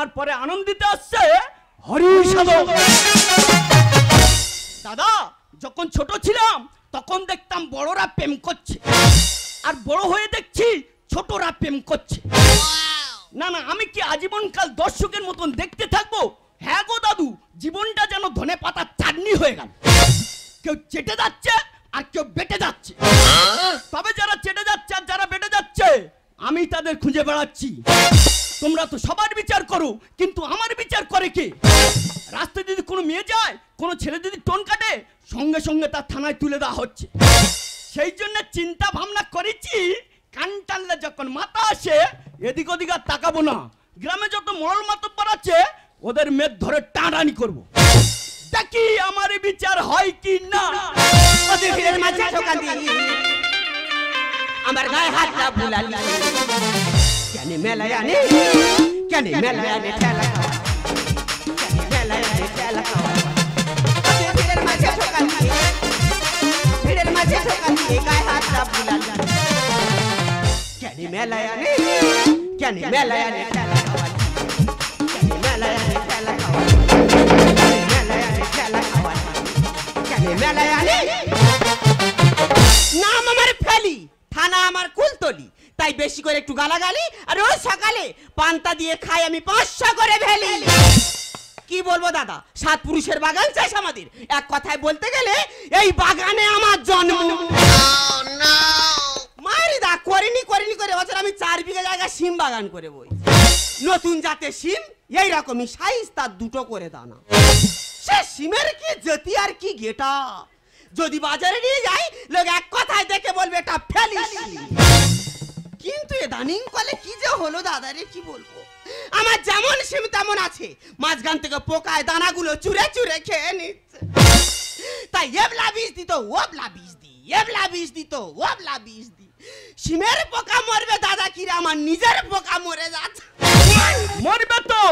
আমার পরে আনন্দিত আসছে হরি সাধন দাদা, যখন ছোট ছিলাম, তখন দেখতাম বড়রা প্রেম করছে। আর বড় হয়ে দেখছি ছোটরা প্রেম করছে। না না, আমি কি আজীবনকাল দর্শকের মতন দেখতে থাকব? হ্যাঁ গো দাদু, জীবনটা যেন ধনে পাতা চাটনি হয়ে গেল। কেউ চেটে যাচ্ছে আর কেউ বেটে যাচ্ছে। তবে যারা চেটে যাচ্ছে আর যারা বেটে যাচ্ছে আমি তাদের খুঁজে বেড়াচ্ছি। তোমরা তো সবার বিচার করো, কিন্তু আমার বিচার করে কে? রাস্তায় যদি কোনো মেয়ে যায়, কোনো ছেলে যদি টোন কাটে, সঙ্গে সঙ্গে তার থানায় তুলে দেওয়া হচ্ছে। সেই জন্য চিন্তা ভাবনা করেছি, কান টানলে যখন মাথা আসে, এদিক ওদিক আর তাকাবো না। গ্রামে যত মরল মাতব্বর আছে, ওদের মেদ ধরে টানানি করব। দেখি আমার বিচার হয় কি না। আমার গায়ে হাতটা বুলালি কেন মেলায় আনে কেন মেলায় আনে ঠেলা খাওয়া কেন মেলায় আনে ঠেলা খাওয়া ওদের ভিড়ের মাঝে ঢোকা দিয়ে ভিড়ের মাঝে ঢোকা দিয়ে গায়ে হাতটা বুলালি কেন মেলায় আনে কেন মেলায় আনে ঠেলা খাওয়া কেন মেলায় আনে ঠেলা খাওয়া কেন মেলায় আনে ঠেলা খাওয়া কেন মেলায় থানা আমার কুলতলি তাই বেশি করে একটু গালাগালি আর রোজ সকালে পান্তা দিয়ে খাই আমি পাঁচশো করে ভেলি। কি বলব দাদা? সাত পুরুষের বাগান চাষ আমাদের। এক কথায় বলতে গেলে এই বাগানে আমার জন্ম। মারি দা করিনি করিনি করে বছর আমি চার বিঘা জায়গা সিম বাগান করে বই। নতুন জাতের সিম এই রকমই সাইজ তার দুটো করে দানা। সে সিমের কি জ্যোতি আর কি গেটা? যদি বাজারে নিয়ে যাই লোক এক দাদারে কি বলব? আমার যেমন সিম তেমন আছে। মাঝখান থেকে পোকায় দানাগুলো চুরে চুরে খেয়ে নিচ্ছে। তাই এবলা বীজ দিত ওবলা বীজ দি এবলা বীজ দিত ওবলা বীজ দি। সিমের পোকা মরবে দাদা কিরে আমার নিজের পোকা মরে যাচ্ছে। মরবে তো!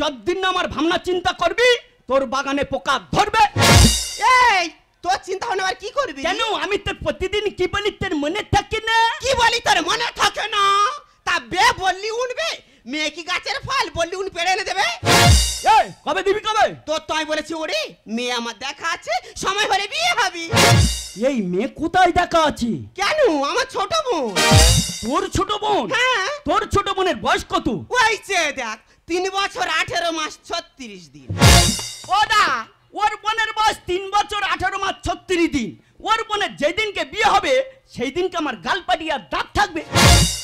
যতদিন না আমার ভাবনা চিন্তা করবি তোর বাগানে পোকা ধরবে। এই তোর চিন্তা ভাবনা আবার কি করবি? কেন? আমি তোর প্রতিদিন কি বলি তোর মনে থাকে না? কি বলি তোর মনে থাকে না? তা বে বললি উঠবে মেয়ে কি গাছের ফল? বললি উন পেড়ে এনে দেবে। এই, কবে দিবি কবে? তোর তো আমি বলেছি ওরে মেয়ে আমার দেখা আছে সময় হলে বিয়ে হবি। এই মেয়ে কোথায় দেখা আছে? কেন? আমার ছোট বোন। তোর ছোট বোন? হ্যাঁ। তোর ছোট বোনের বয়স কত? ওই চেয়ে দেখ তিন বছর আঠেরো মাস ছত্রিশ দিন। ও ওর বোনের বয়স তিন বছর আঠারো মাস ছত্রিশ দিন। ওর বোনের যেদিনকে বিয়ে হবে সেই দিনকে আমার গাল পাটিয়ে দাঁত থাকবে।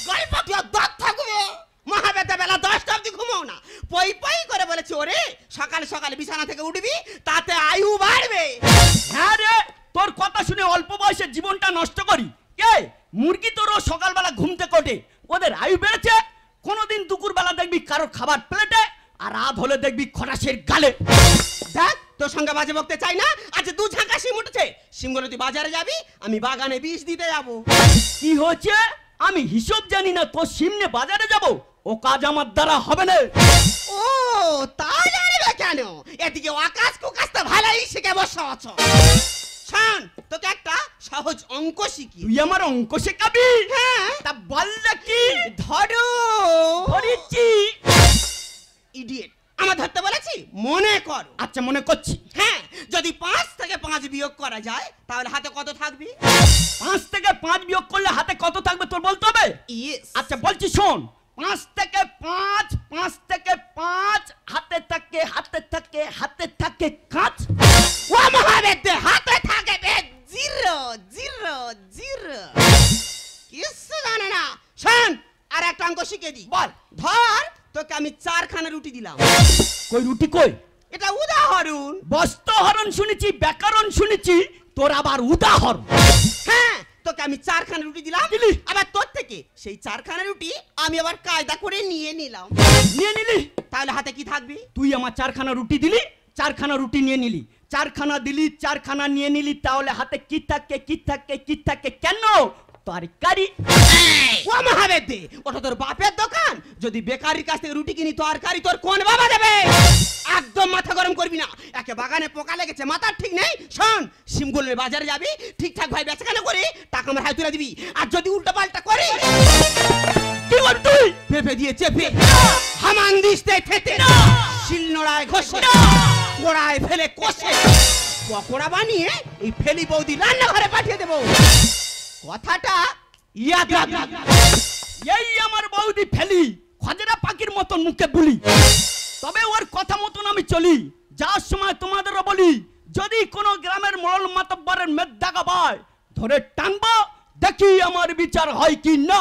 গল্প কি আর দাঁত থাকবে? মহাবেদা বেলা দশটা অব্দি ঘুমাও না। পই পই করে বলেছি ওরে সকালে সকালে বিছানা থেকে উঠবি তাতে আয়ু বাড়বে। হ্যাঁ রে তোর কথা শুনে অল্প বয়সে জীবনটা নষ্ট করি। কে? মুরগি তোরও সকালবেলা ঘুমতে কোটে ওদের আয়ু বেড়েছে। কোনোদিন দুপুরবেলা দেখবি কারোর খাবার প্লেটে আর রাত হলে দেখবি খটাসের গালে। দেখ তোর সঙ্গে বাজে বকতে চাই না আজ দু ঝাঁকা সিম উঠেছে। সিমগুলো তুই বাজারে যাবি আমি বাগানে বিষ দিতে যাব। কি হচ্ছে আমি হিসেব জানি না তোর সিমনে বাজারে যাব। ও কাজ আমার দ্বারা হবে না। ও তা জানি না কেন? এদিকে আকাশ কুকাশ তো ভালোই শিখে বসে আছো। শোন তোকে একটা সহজ অঙ্ক শিখি তুই আমার অঙ্ক শেখাবি? হ্যাঁ তা বললে কি? ধরো। ধরেছি। ইডিয়েট। আমার ধরতে বলেছি? মনে করো। আচ্ছা মনে করছি। হ্যাঁ যদি পাঁচ থেকে পাঁচ বিয়োগ করা যায় তাহলে হাতে কত থাকবে? পাঁচ থেকে পাঁচ বিয়োগ করলে হাতে কত থাকবে তোর বলতে হবে? আচ্ছা বলছি শোন। পাঁচ থেকে পাঁচ পাঁচ থেকে পাঁচ হাতে থাকে হাতে থাকে হাতে থাকে কাঁচ। ও মহাবেদ্যে হাতে থাকে জিরো জিরো জিরো। কিছু জানে না। শোন আর একটা অঙ্ক শিখে দি বল। ধর তোকে আমি চারখানা রুটি দিলাম। কই রুটি কই? এটা উদাহরণ। বস্ত্রহরণ শুনেছি ব্যাকরণ শুনেছি তোর আবার উদাহরণ। হ্যাঁ তোকে আমি চারখানা রুটি দিলাম। দিলি। আবার তোর থেকে সেই চারখানা রুটি আমি আবার কায়দা করে নিয়ে নিলাম। নিয়ে নিলি? তাহলে হাতে কি থাকবে? তুই আমার চারখানা রুটি দিলি চারখানা রুটি নিয়ে নিলি। চারখানা দিলি চারখানা নিয়ে নিলি তাহলে হাতে কি থাকে কি থাকে কি থাকে কেন? তরকারি ও মহাবেদ্যে ওটা তোর বাপের দোকান? যদি বেকারির কাছ থেকে রুটি কিনি তরকারি তোর কোন বাবা দেবে? একদম মাথা গরম করবি না। একে বাগানে পোকা লেগেছে মাথার ঠিক নেই। শোন শিমগুলের বাজারে যাবি ঠিকঠাক ভাই বেচাকেনা করে টাকা আমার হাতে তুলে দিবি। আর যদি উল্টো পাল্টা করি কি করবি তুই? পেঁপে দিয়ে চেপে হামান দিস্তে থেতে। শিল নোড়ায় ঘষে কোড়ায় ফেলে কষে। পকোড়া বানিয়ে এই ফেলি বৌদি রান্নাঘরে পাঠিয়ে দেবো। কথাটা ইয়া এই আমার বৌদি ফেলি খজরা পাখির মতন মুখে বলি। তবে ওর কথা মতন আমি চলি। যা সময় তোমাদের বলি যদি কোনো গ্রামের মরল মাতব্বরের মেদ দেখা পায় ধরে টানবো দেখি আমার বিচার হয় কি না।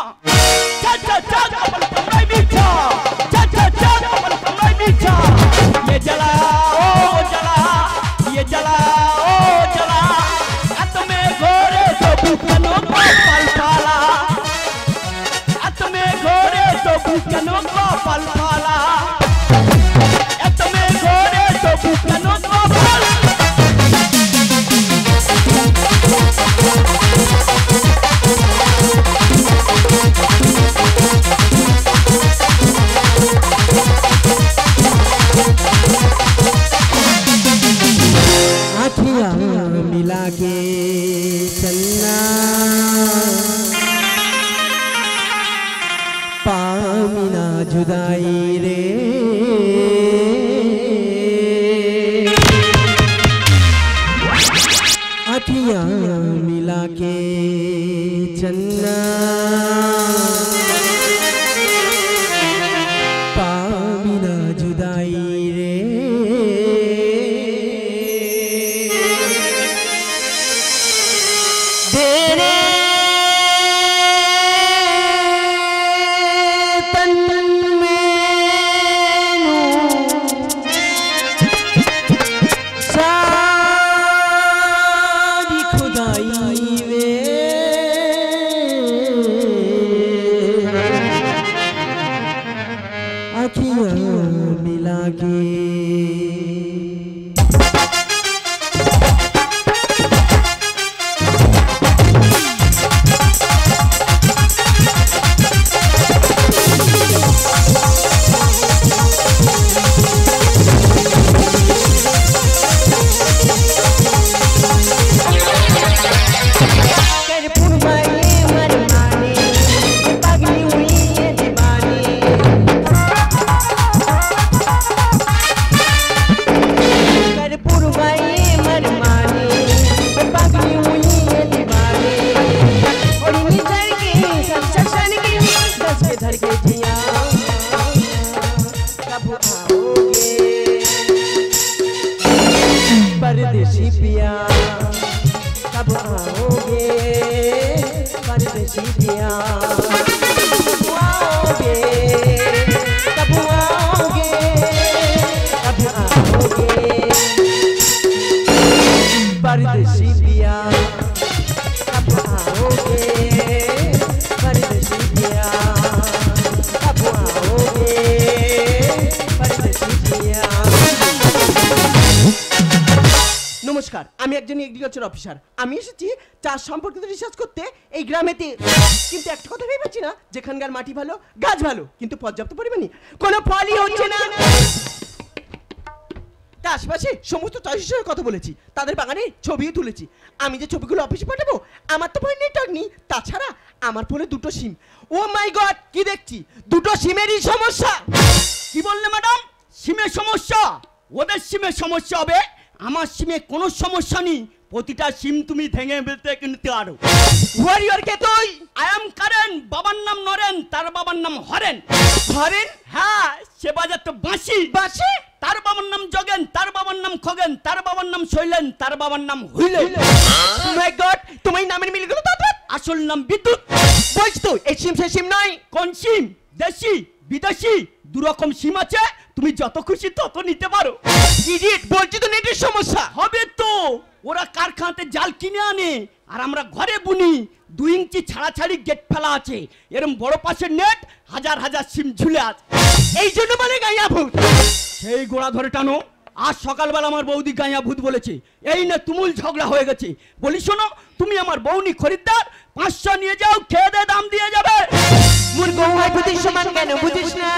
पिया कब आओगे? परदेसी पिया आओगे? একজন এগ্রিকালচার অফিসার আমি এসেছি চাষ সম্পর্কিত রিসার্চ করতে এই গ্রামেতে। কিন্তু একটা কথা না, যেখানকার মাটি ভালো, গাছ ভালো, কিন্তু পর্যাপ্ত পরিমাণে। কোনো ফলই হচ্ছে না। সমস্ত চাষির কথা বলেছি, তাদের বাগানে ছবিও তুলেছি। আমি যে ছবিগুলো অফিসে পাঠাবো, আমার তো ফোনে নেটওয়ার্ক নেই। তাছাড়া আমার ফোনে দুটো সিম ও মাই গড কি দেখছি? দুটো সিমেরই সমস্যা। কি বললে ম্যাডাম সিমের সমস্যা? ওদের সিমের সমস্যা হবে? আমার সিমে কোনো সমস্যা নেই। প্রতিটা সিম তুমি ভেঙে ফেলতে কিনতে পারো ওয়ারিয়র কে তুই? আই এম কারেন্ট বাবার নাম নরেন তার বাবার নাম হরেন। হরেন? হ্যাঁ সে বাজার তো বাঁশি? বাসে তার বাবার নাম জগেন তার বাবার নাম খগেন তার বাবার নাম শৈলেন তার বাবার নাম হুইলেন। মাই গড তোমার নামের মিল গেল তারপর আসল নাম বিদ্যুৎ। বলছি তো এই সিম সে সিম নয়। কোন সিম? দেশি বিদেশি দু রকম সিম আছে। তুমি যত খুশি তত নিতে পারো। ইডিয়েট বলছি তো নেটের সমস্যা। হবে তো। ওরা কারখানাতে জাল কিনে আনে আর আমরা ঘরে বুনি। দুই ইঞ্চি ছাড়াছাড়ি গেট ফেলা আছে। এরম বড় পাশের নেট হাজার হাজার সিম ঝুলে আছে। এই জন্য বলে গাইয়া ভূত। সেই গোড়া ধরে টানো। আজ সকালবেলা আমার বৌদি গাইয়া ভূত বলেছে। এই না তুমুল ঝগড়া হয়ে গেছে। বলি শোনো তুমি আমার বৌনি খরিদ্দার পাঁচশো নিয়ে যাও খেয়ে দে দাম দিয়ে যাবে। সমান কেন বুঝিস না?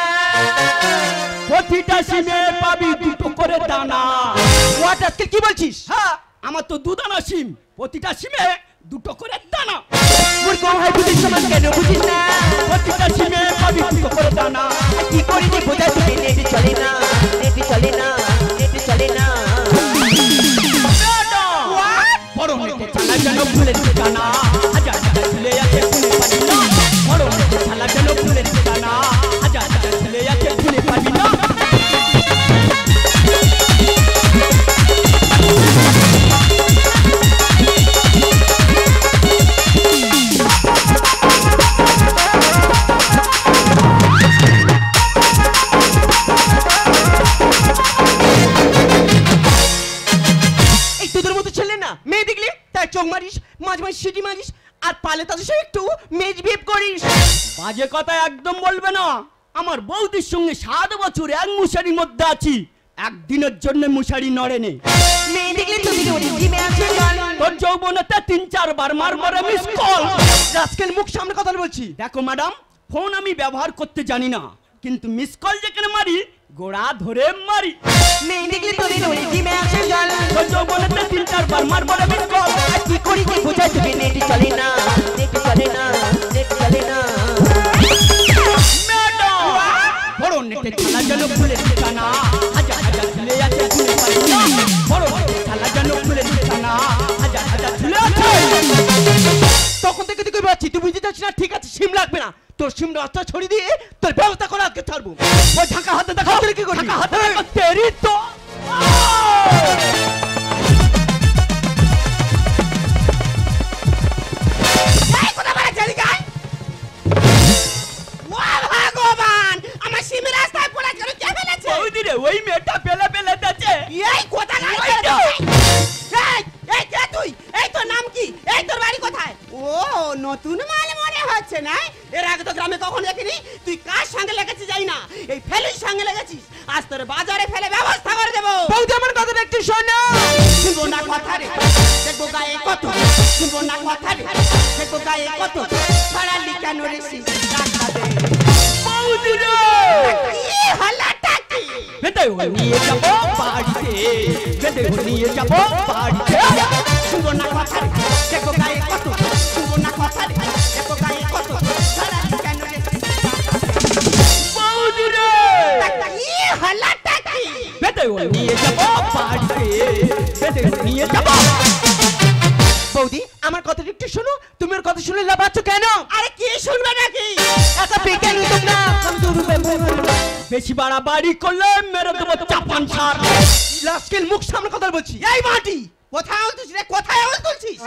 প্রতিটা সিমে পাবি দুটো করে দানা। হোয়াট আজকে কি বলছিস? হ্যাঁ আমার তো দুদানা সিম। প্রতিটা সিমে দুটো করে দানা। বুদ্ধির সমান কেন বুঝিস না? প্রতিটা সিমে পাবি দুটো করে দানা। কি তুমি নেট চলে না নেট চলে না নেট চলে না। বড় নেটে চালা যেন ঠিকানা হাজার হাজার ছেলে আছে ফুলে পাবি না। আমার বৌদির সঙ্গে সাত বছর এক মুশারির মধ্যে আছি। একদিনের জন্য মুশারি নড়ে তোর যৌবনেতে তিন মার মিস মুখ সামনে কথা বলছি। দেখো ম্যাডাম ফোন আমি ব্যবহার করতে না। কিন্তু মিস কল যেখানে মারি, গোড়া ধরে মারি। না না চলে না। নেটে খেলা যেন খুলে ঠিকানা হাজার হাজার ঝুলে আছে পারি না বড় নেটে খেলা যেন খুলে ঠিকানা হাজার হাজার ঝুলে আছে। তখন থেকে তুই পাচ্ছি তুই বুঝতে পারছিস না? ঠিক আছে সিম লাগবে না। তোর সিম রাস্তা ছড়িয়ে দিয়ে তোর ব্যবস্থা করে আজকে ছাড়বো। ওই ঢাকা হাতে দেখা কি করবি? ঢাকা হাতে দেখা তেরি তো। এই বৌদি রে ওই মেয়েটা পেলে পেলে দেছে এই কথা ওই তো। এই এই কে তুই? এই তোর নাম কি? এই তোর বাড়ি কোথায়? ও নতুন মাল মনে হচ্ছে না? এর আগে তো গ্রামে কখন দেখিনি। তুই কার সঙ্গে লেগেছিস যাই না। এই ফেলির সঙ্গে লেগেছিস। আজ তোর বাজারে ফেলে নিয়ে যাব বাড়িতে। বেদে নিয়ে যাব বাড়িতে। না কথা গায়ে কত না কথা গায়ে কত। রে? বৌদি রে কি হলাটা কি? বেদে ও নিয়ে যাব বাড়িতে। বেদে নিয়ে যাব বৌদি আমার কথাটা একটু শোনো। তুমি ওর কথা শুনে লাভাচ্ছ কেন? আরে কি শুনবে নাকি? তোমরা বেশি বাড়াবাড়ি করলে মেরে দেবো চাপান সার। লাস্কেল মুখ সামনে কথা বলছি এই মাটি! কোথায় তুলছিস রে? কোথায় আওয়াজ তুলছিস?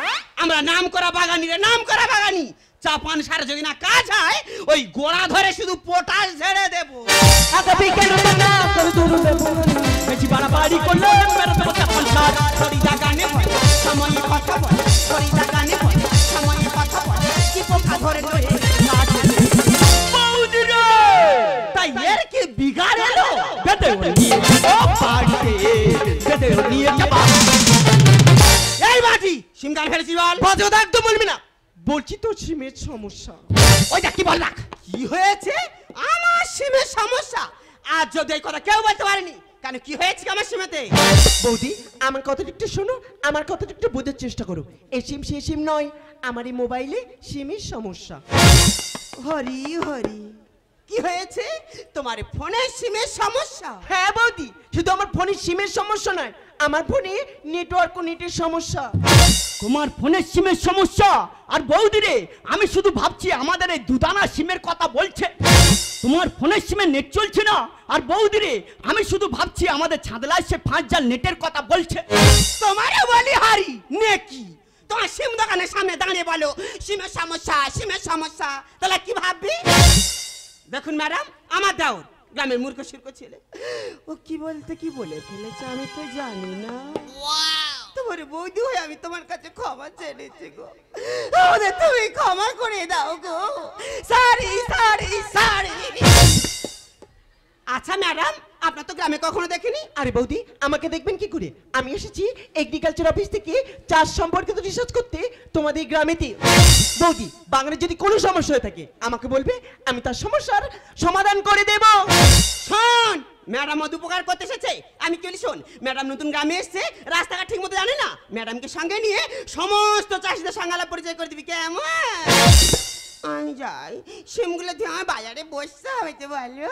আমরা নাম করা বাগানি রে নাম করা বাগানি। চাপান সার যদি না কাজ হয় ওই গোড়া ধরে শুধু পটাশ ঝেড়ে দেবো। একা বেকার তোমরা আমি তো রূপে বেশি বাড়াবাড়ি করলে মেরে দেবো চাপান সার। খড়িদা গানে বল সময় কথা বল। খড়িদা গানে বল সময় কথা বল। কি পোকা ধরে ধরে এই মাটি! সিম গান ফেলেছি বল। বাজে কথা একদম বলবি না। বলছি তো সিমের সমস্যা। ওই কি বল রাখ। কি হয়েছে? আমার সিমের সমস্যা। আজ যদি এই কথা কেউ বলতে পারেনি কেন কি হয়েছে আমার সিমেতে? বৌদি আমার কথাটা একটু শোনো আমার কথাটা একটু বোঝার চেষ্টা করো। এ সিম সে সিম নয় আমার এই মোবাইলে সিমের সমস্যা। হরি হরি। কি হয়েছে? তোমার ফোনের সিমের সমস্যা। হ্যাঁ বৌদি শুধু আমার ফোনে সিমের সমস্যা নয় আমার ফোনে নেটওয়ার্ক ও নেটের সমস্যা। তোমার ফোনের সিমের সমস্যা? আর বৌদি রে আমি শুধু ভাবছি আমাদের এই দুদানা সিমের কথা বলছে। তোমার ফোনের সিমে নেট চলছে না? আর বৌদি রে আমি শুধু ভাবছি আমাদের ছাদলায় সে পাঁচ জাল নেটের কথা বলছে। তোমারও বলি হারি নেকি তোমার সিম দোকানের সামনে দাঁড়িয়ে বলো সিমের সমস্যা সিমের সমস্যা। তাহলে কি ভাববি? দেখুন ম্যাডাম আমার দাও গ্রামের মূর্খ শির্ক ছেলে। ও কি বলতে কি বলে ফেলেছে আমি তো জানি না। তোমার বৌদি হয়ে আমি তোমার কাছে ক্ষমা চেয়েছি গো। আমাদের তুমি ক্ষমা করে দাও গো। সারি সারি সারি। আচ্ছা ম্যাডাম আপনার তো গ্রামে কখনো দেখিনি? আরে বৌদি আমাকে দেখবেন কি করে? আমি এসেছি এগ্রিকালচার অফিস থেকে চাষ সম্পর্কিত রিসার্চ করতে। তোমাদের গ্রামেতে। বৌদি বাগানে যদি কোনো সমস্যা হয়ে থাকে আমাকে বলবে আমি তার সমস্যার সমাধান করে দেব। শোন ম্যাডাম মধু উপকার করতে এসেছে। আমি কি শোন ম্যাডাম নতুন গ্রামে এসছে রাস্তাঘাট ঠিক মতো জানে না। ম্যাডামকে সঙ্গে নিয়ে সমস্ত চাষিদের সঙ্গে পরিচয় করে দিবি কেমন? আমি যাই। সিমগুলো দিয়ে আমার বাজারে বসতে হবে তো বলো।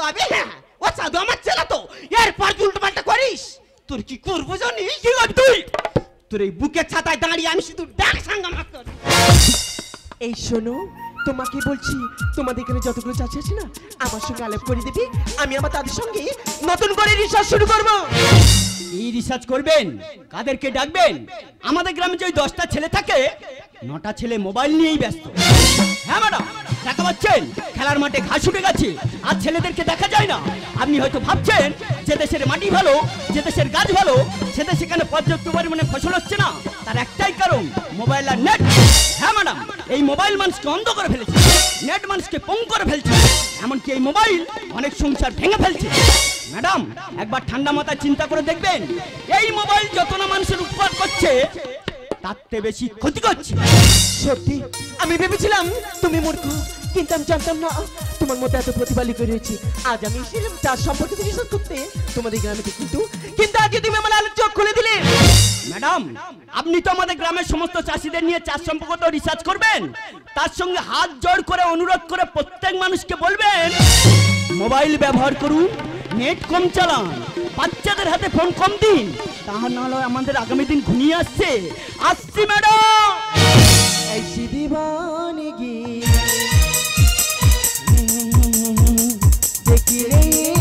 তবে হ্যাঁ ও সাধু আমার ছেলে তো। এরপর উল্টো পাল্টা করিস? তোর কি করব জানিস? কি করবি তুই? তোর এই বুকের ছাতায় দাঁড়িয়ে আমি শুধু ডাক সাঙ্গা মাত্র এই শোনো তোমাকে বলছি তোমাদের এখানে যতগুলো চাষি আছে না আমার সঙ্গে আলাপ করে দিবি আমি আমার তাদের সঙ্গে নতুন করে রিসার্চ শুরু করব। এই রিসার্চ করবেন? কাদেরকে ডাকবেন? আমাদের গ্রামে যে ওই দশটা ছেলে থাকে নটা ছেলে মোবাইল নিয়েই ব্যস্ত। দেখা পাচ্ছেন? খেলার মাঠে ঘাস উঠে গেছে, আর ছেলেদেরকে দেখা যায় না। আপনি হয়তো ভাবছেন, যে দেশের মাটি ভালো, যে দেশের গাছ ভালো, সে সেখানে পর্যাপ্ত পরিমাণে ফসল হচ্ছে না। তার একটাই কারণ, মোবাইল আর নেট হ্যাঁ ম্যাডাম, এই মোবাইল মানুষকে অন্ধ করে ফেলেছে নেট মানুষকে পং করে ফেলছে। এমনকি এই মোবাইল অনেক সংসার ভেঙে ফেলছে। ম্যাডাম, একবার ঠান্ডা মাথায় চিন্তা করে দেখবেন, এই মোবাইল যত না মানুষের উপকার করছে তার চেয়ে বেশি ক্ষতি করছি। সত্যি, আমি ভেবেছিলাম তুমি মূর্খ, কিন্তু আমি জানতাম না তোমার মধ্যে এত প্রতিভালি করে রয়েছে। আজ আমি এসেছিলাম চাষ সম্পর্কে রিসার্চ করতে তোমাদের গ্রামে কিন্তু কিন্তু আজকে তুমি আমার আলোর চোখ খুলে দিলে। ম্যাডাম, আপনি তো আমাদের গ্রামের সমস্ত চাষিদের নিয়ে চাষ সম্পর্কিত রিসার্চ করবেন। তার সঙ্গে হাত জোড় করে অনুরোধ করে প্রত্যেক মানুষকে বলবেন মোবাইল ব্যবহার করুন নেট কম চালান, বাচ্চাদের হাতে ফোন কম দিন। তাহার না হলে আমাদের আগামী দিন ঘুমিয়ে আসছে। আসছি ম্যাডাম! এই শিবিবানি দেখি রে